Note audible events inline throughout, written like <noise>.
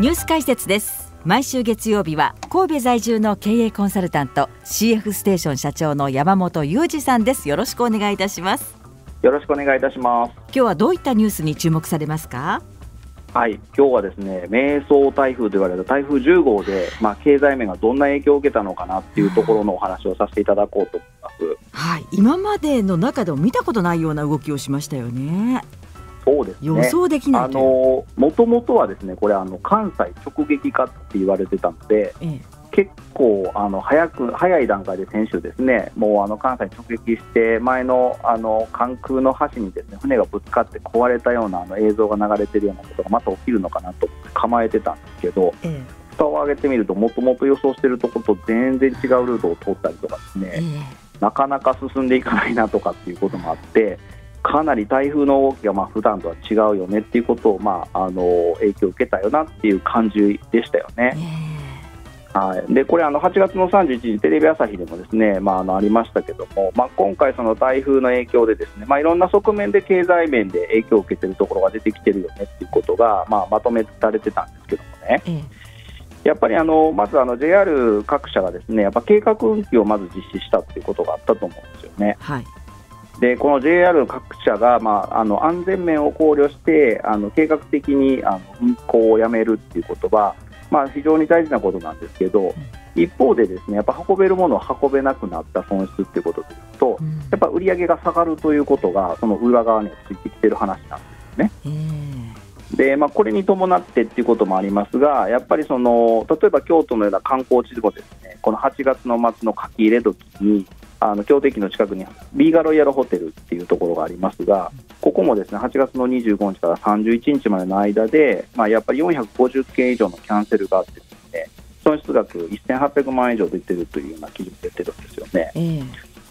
ニュース解説です。毎週月曜日は神戸在住の経営コンサルタント CF ステーション社長の山本裕二さんです。よろしくお願いいたします。よろしくお願いいたします。今日はどういったニュースに注目されますか？はい今日はですね迷走台風と言われる台風10号で、まあ、経済面がどんな影響を受けたのかなっていうところのお話をさせていただこうと思います。はい今までの中でも見たことないような動きをしましたよねそうですね。予想できないもともとはですねこれあの関西直撃かって言われてたので、ええ、結構あの早く早い段階で先週ですねもうあの関西直撃して前のあの関空の橋にですね船がぶつかって壊れたようなあの映像が流れてるようなことがまた起きるのかなと構えてたんですけど、ええ、蓋を上げてみるともともと予想しているところと全然違うルートを通ったりとかですね、え、なかなか進んでいかないなとかっていうこともあって。かなり台風の動きがまあ普段とは違うよねっていうことを、まあ、あの影響を受けたよなっていう感じでしたよね。はい、でこれあの8月の31日テレビ朝日でもですね、まあ、あのありましたけども、まあ、今回、その台風の影響でですね、まあ、いろんな側面で経済面で影響を受けているところが出てきてるよねっていうことが、まあ、まとめられてたんですけどもね。ええ、やっぱりあのまずあの JR 各社がですねやっぱ計画運休をまず実施したっていうことがあったと思うんですよね。はいでこの JR 各社が、まあ、あの安全面を考慮してあの計画的にあの運行をやめるっていうことは、まあ、非常に大事なことなんですけど、一方でですねやっぱ運べるものを運べなくなった損失っていうことでいうと、うん、やっぱ売り上げが下がるということがその裏側についてきてる話なんですね。でまあ、これに伴ってっていうこともありますが、やっぱりその例えば京都のような観光地でもですねこの8月の末の書き入れ時にあの京都駅の近くにビーガロイヤルホテルっていうところがありますが、ここもですね8月の25日から31日までの間で、まあ、やっぱり450件以上のキャンセルがあってですね損失額1800万円以上出てるというような記事も出てるんですよね。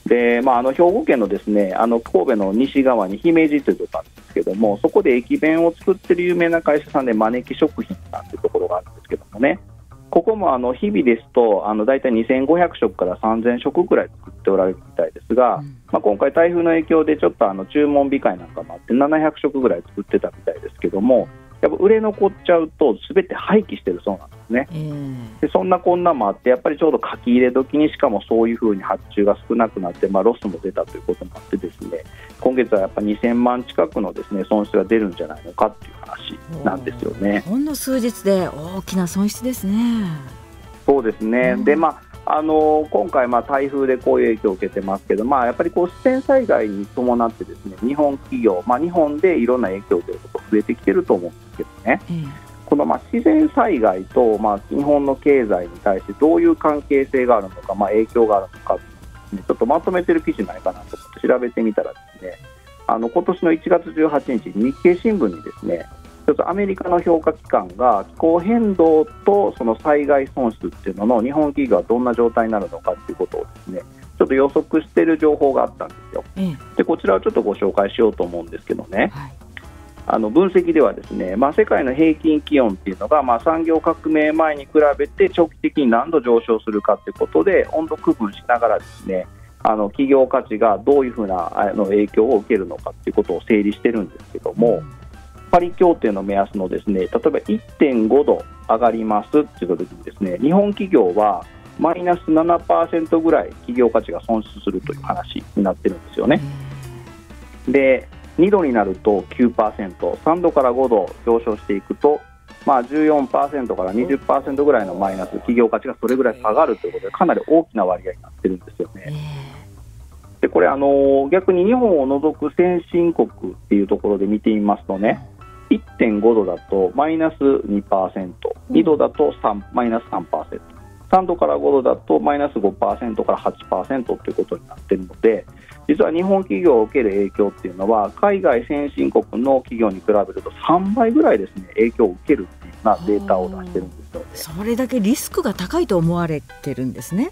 でまあ、あの兵庫県のですねあの神戸の西側に姫路というところがあるんですけどもそこで駅弁を作ってる有名な会社さんで招き食品なんていうところがあるんですけどもね。ここもあの日々ですとあの大体2500食から3000食くらい作っておられるみたいですが、うん、まあ、今回、台風の影響でちょっとあの注文控えなんかもあって700食ぐらい作ってたみたいですけどもやっぱ売れ残っちゃうとすべて廃棄してるそうなんですね、えー、でそんなこんなもあってやっぱりちょうど書き入れ時にしかもそういうふうに発注が少なくなって、まあ、ロスも出たということもあってですね今月はやっぱ2000万近くのですね損失が出るんじゃないのかっていう話なんですよね。ほんの数日で大きな損失ですね。そうですね、うん、でまああの今回、まあ、台風でこういう影響を受けてますけど、まあ、やっぱりこう自然災害に伴ってですね日本企業、まあ、日本でいろんな影響を受けること増えてきてると思うんですけどね、うん、このまあ自然災害と、まあ、日本の経済に対してどういう関係性があるのか、まあ、影響があるのか、ね、ちょっとまとめてる記事ないかなと思って調べてみたらですねあの今年の1月18日日経新聞にですねちょっとアメリカの評価機関が気候変動とその災害損失っていうのの日本企業はどんな状態になるのかっていうことをですねちょっと予測している情報があったんですよ。でこちらをちょっとご紹介しようと思うんですけどね。はいあの分析ではですね、まあ、世界の平均気温っていうのが、まあ、産業革命前に比べて長期的に何度上昇するかということで温度区分しながらですねあの企業価値がどういうふうなあの影響を受けるのかということを整理してるんですけども、うんパリ協定の目安のですね例えば1.5度上がりますって言った時にですね日本企業はマイナス7%ぐらい企業価値が損失するという話になってるんですよね。で2度になると9%、3度から5度上昇していくと、まあ、14%から20%ぐらいのマイナス、企業価値がそれぐらい下がるということで、かなり大きな割合になってるんですよね。でこれあの、逆に日本を除く先進国っていうところで見てみますとね、1.5度だとマイナス2%、2度だと3マイナス3%、3度から5度だとマイナス5%から8%ということになっているので、実は日本企業を受ける影響っていうのは、海外先進国の企業に比べると3倍ぐらいですね影響を受けるっていうようなデータを出してるんですよ、ね、それだけリスクが高いと思われてるんですね。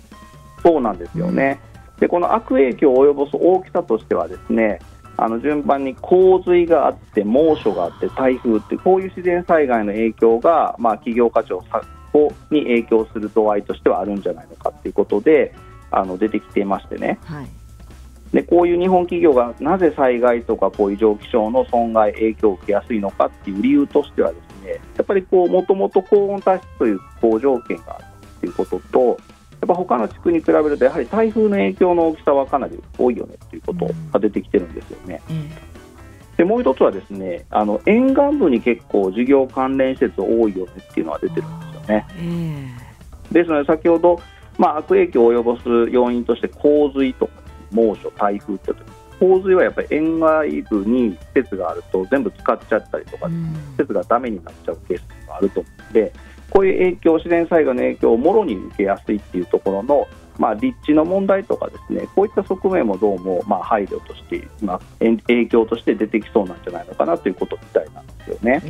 そうなんですよね。うん、でこの悪影響を及ぼす大きさとしてはですねあの順番に洪水があって猛暑があって台風ってこういう自然災害の影響が、まあ、企業価値をに影響する度合いとしてはあるんじゃないのかということであの出てきていましてね、はい、でこういう日本企業がなぜ災害とかこう異常気象の損害影響を受けやすいのかっていう理由としてはですねやっぱりこうもともと高温多湿という好条件があるということとやっぱ他の地区に比べるとやはり台風の影響の大きさはかなり多いよねということが出てきてるんですよね。うんでもう一つはですねあの沿岸部に結構事業関連施設多いよねっていうのは出てるんですよね。ですので先ほど、まあ、悪影響を及ぼす要因として洪水とか猛暑、台風って洪水はやっぱり沿岸部に施設があると全部使っちゃったりとか、施設がダメになっちゃうケースがあると思うのでこういう影響自然災害の影響をもろに受けやすいっていうところのまあ、立地の問題とかですねこういった側面もどうもまあ配慮として、まあ、影響として出てきそうなんじゃないのかなということみたいなんですよね。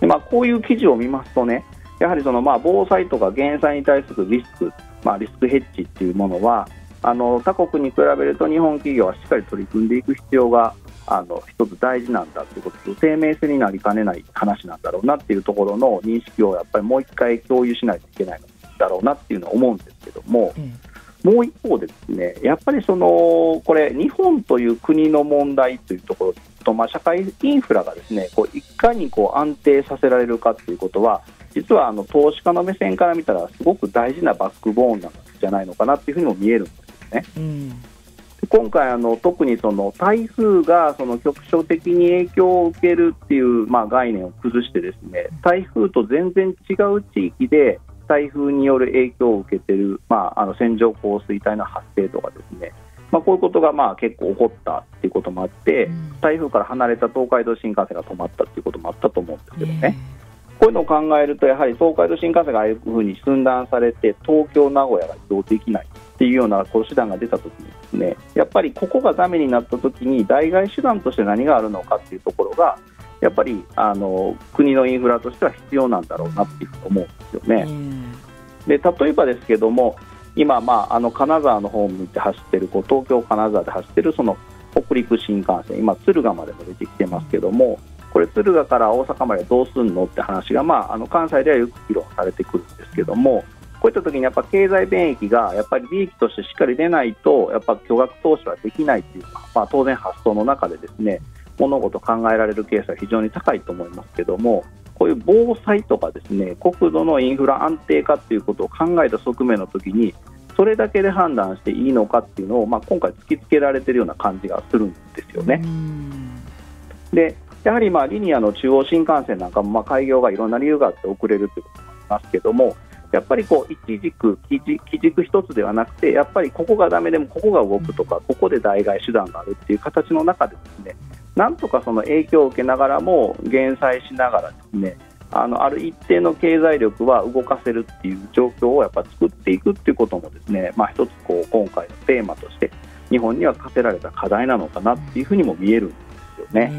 でまあ、こういう記事を見ますとねやはりそのまあ防災とか減災に対するリスク、まあ、リスクヘッジっていうものはあの他国に比べると日本企業はしっかり取り組んでいく必要があの一つ大事なんだということと生命性になりかねない話なんだろうなっていうところの認識をやっぱりもう一回共有しないといけないだろうなっていうのは思うんですけども、うん、もう一方でですねやっぱりそのこれ日本という国の問題というところと、まあ、社会インフラがですねこういかにこう安定させられるかということは実はあの投資家の目線から見たらすごく大事なバックボーンなんじゃないのかなっていうふうにも見えるんですね。うん今回あの、特にその台風がその局所的に影響を受けるっていう、まあ、概念を崩してですね台風と全然違う地域で台風による影響を受けている、まあ、あの線状降水帯の発生とかですね、まあ、こういうことがまあ結構起こったっていうこともあって、うん、台風から離れた東海道新幹線が止まったっていうこともあったと思うんですけどね。こういうのを考えると、やはり東海道新幹線がああいうふうに寸断されて、東京、名古屋が移動できないっていうようなこう手段が出たときにですね、やっぱりここがダメになったときに、代替手段として何があるのかっていうところが、やっぱりあの国のインフラとしては必要なんだろうなっていうふうに思うんですよね。で例えばですけども今、まあ、あの金沢の方を向いて走ってるこう東京、金沢で走ってるその北陸新幹線今、敦賀までも出てきてますけどもこれ敦賀から大阪までどうするのって話が、まあ、あの関西ではよく議論されてくるんですけどもこういった時にやっぱ経済便益がやっぱり利益としてしっかり出ないとやっぱ巨額投資はできないっていう、まあ、当然発想の中でですね物事考えられるケースは非常に高いと思いますけどもこういう防災とかですね国土のインフラ安定化ということを考えた側面の時にそれだけで判断していいのかっていうのを、まあ、今回突きつけられているような感じがするんですよね。でやはりまあリニアの中央新幹線なんかもまあ開業がいろんな理由があって遅れるということもありますけどもやっぱりこう一軸基軸一つではなくてやっぱりここがだめでもここが動くとかここで代替手段があるっていう形の中でですねなんとかその影響を受けながらも減災しながらですねあのある一定の経済力は動かせるっていう状況をやっぱ作っていくっていうこともですね、まあ、一つこう今回のテーマとして日本には課せられた課題なのかなっていうふうにも見えるんですよね。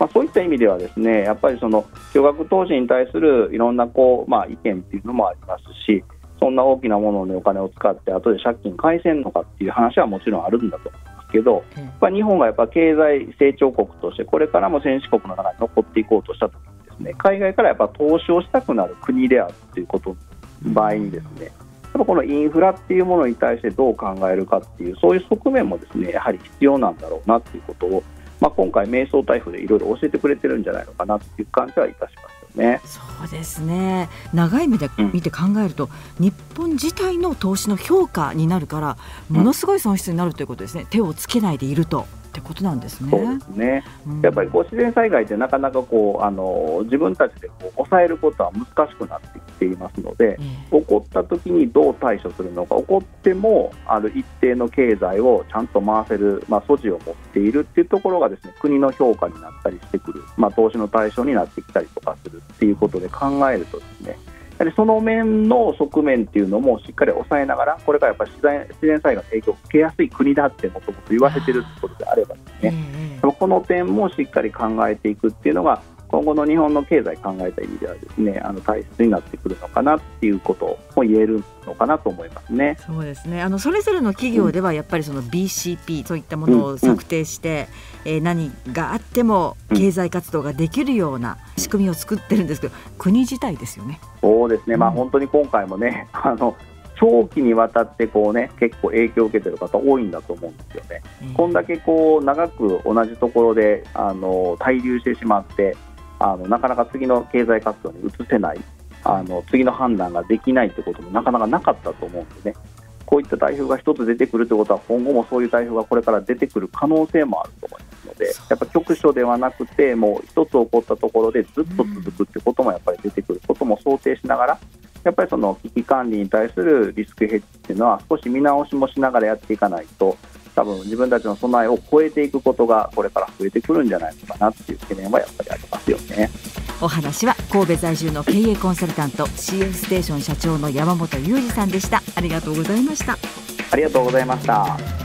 まあ、そういった意味ではですねやっぱりその巨額投資に対するいろんなこう、まあ、意見っていうのもありますしそんな大きなものにお金を使って後で借金返せんのかっていう話はもちろんあるんだと思いますけど、やっ日本がやっぱ経済成長国としてこれからも先進国の中に残っていこうとしたときにですね海外からやっぱ投資をしたくなる国であるということの場合にですねやっぱこのインフラっていうものに対してどう考えるかっていうそういう側面もですねやはり必要なんだろうなっていうことをまあ、今回、瞑想台風でいろいろ教えてくれてるんじゃないのかなという感じはいたしますよね。そうですね長い目で見て考えると、うん、日本自体の投資の評価になるからものすごい損失になるということですね、うん、手をつけないでいると。ってことなんですね。そうですね。うん、やっぱりこう自然災害ってなかなかこうあの自分たちでこう抑えることは難しくなってきていますので、えー、起こった時にどう対処するのか、起こってもある一定の経済をちゃんと回せるまあ素地を持っているっていうところがですね国の評価になったりしてくる、まあ投資の対象になってきたりとかするっていうことで考えるとですね。やはりその面の側面っていうのもしっかり抑えながら、これからやっぱり自然自然災害の影響を受けやすい国だってもともと言わせてるってことであればですね、この点もしっかり考えていくっていうのが、今後の日本の経済考えた意味ではですねあの大切になってくるのかなっていうことも言えるのかなと思いますね。そうですね。あのそれぞれの企業ではやっぱりその BCP、うん、そういったものを策定して、うん、えー、何があっても経済活動ができるような仕組みを作ってるんですけど、国自体ですよね。そうですね、まあ、本当に今回もね <laughs> あの長期にわたってこう、ね、結構影響を受けている方多いんだと思うんですよね。うん、こんだけこう長く同じところであの滞留してしまってあのなかなか次の経済活動に移せないあの次の判断ができないってこともなかなかなかったと思うんでね。こういった台風が一つ出てくるということは今後もそういう台風がこれから出てくる可能性もあると思いますのでやっぱ局所ではなくてもう一つ起こったところでずっと続くってこともやっぱり出てくることも想定しながらやっぱりその危機管理に対するリスクヘッジっていうのは少し見直しもしながらやっていかないと多分自分たちの備えを超えていくことがこれから増えてくるんじゃないのかなっていう懸念はやっぱりありますよね。お話は神戸在住の経営コンサルタント CF ステーション社長の山本裕二さんでした。ありがとうございました。ありがとうございました